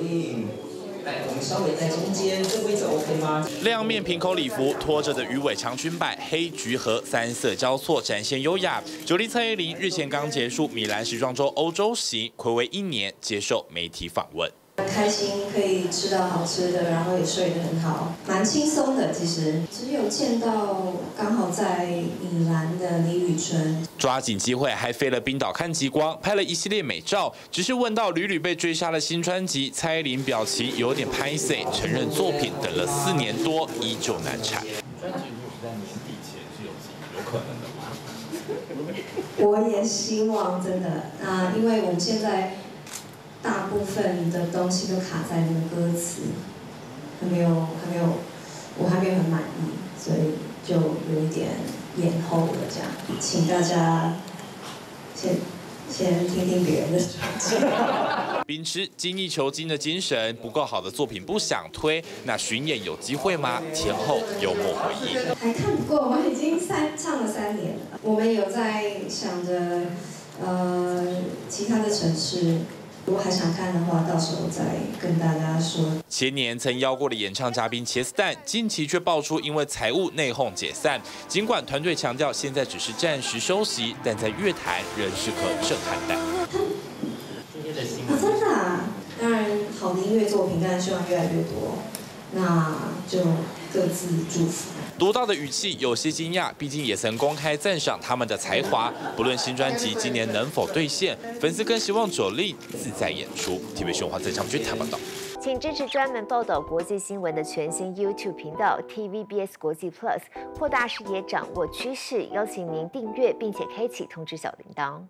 令。来，我们稍微在中间，这位置 OK 吗？亮面平口礼服，拖着的鱼尾长裙摆，黑橘和三色交错，展现优雅。九令蔡依林日前刚结束米兰时装周欧洲行，暌违一年接受媒体访问。开心可以吃到好吃的，然后也睡得很好，蛮轻松的。其实只有见到刚好在米兰的李宇春，抓紧机会还飞了冰岛看极光，拍了一系列美照。只是问到屡屡被追杀的新专辑，蔡依林表情有点拍 C，承认作品等了四年多依旧难产。专辑如果是在年底前是有有可能的吗？我也希望真的那，因为我们现在。大部分的东西都卡在那个歌词，还没有，还没有，我还没有很满意，所以就有一点延后了这样。请大家先先听听别人的 秉持精益求精的精神，不够好的作品不想推，那巡演有机会吗？前后幽默回忆。还看不够吗？已经三唱了三年了。我们有在想着，呃，其他的城市。如果还想看的话，到时候再跟大家说。前年曾邀过的演唱嘉宾茄子蛋，近期却爆出因为财务内讧解散。尽管团队强调现在只是暂时休息，但在乐坛仍是可震撼弹。今天的新闻啊，真的啊！当然，好的音乐作品当然希望越来越多。那就各自祝福。读到的语气有些惊讶，毕竟也曾公开赞赏他们的才华。不论新专辑今年能否兑现，粉丝更希望九令自在演出。TVB 新闻在场军台报道。请支持专门报道国际新闻的全新 YouTube 频道 TVBS 国际 Plus，扩大视野，掌握趋势。邀请您订阅并且开启通知小铃铛。